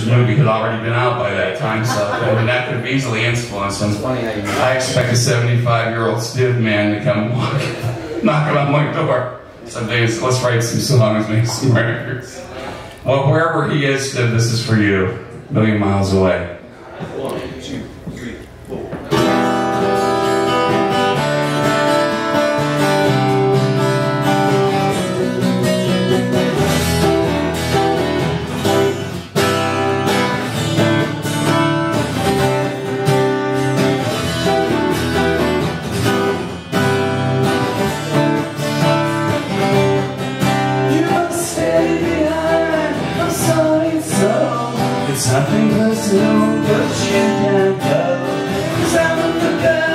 Cruise movie had already been out by that time, so I mean, that could have easily influenced him. I expect a 75 year old stiff man to come walk, knocking on my door. Some days, let's write some songs, make some records. Well, wherever he is, Stiv, this is for you, a million miles away. Something personal, but you can't go. Cause I'm a good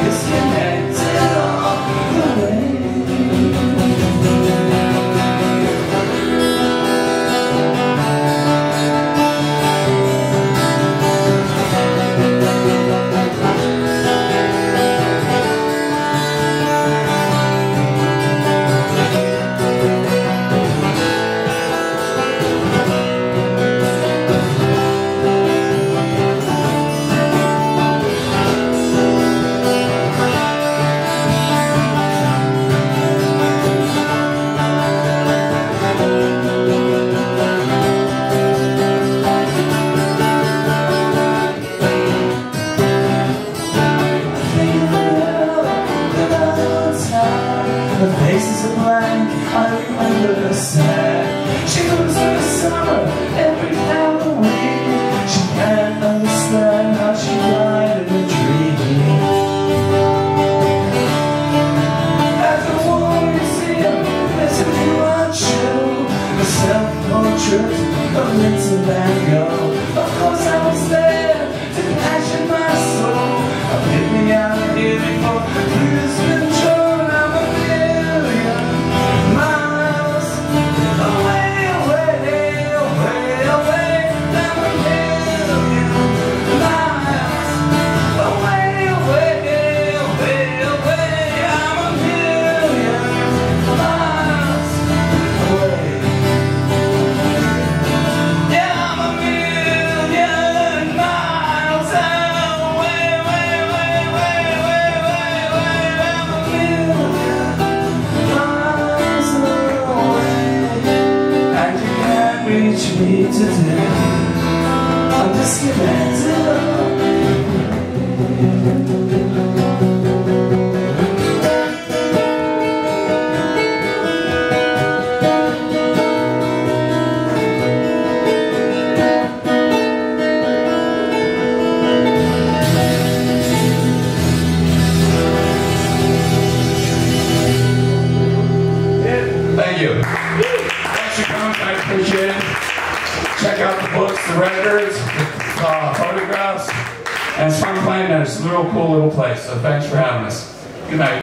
Cause you said. She comes in the summer me today I'm disconnected the books, the records, the uh, photographs, and it's fun playing there. It's a real cool little place, so thanks for having us. Good night.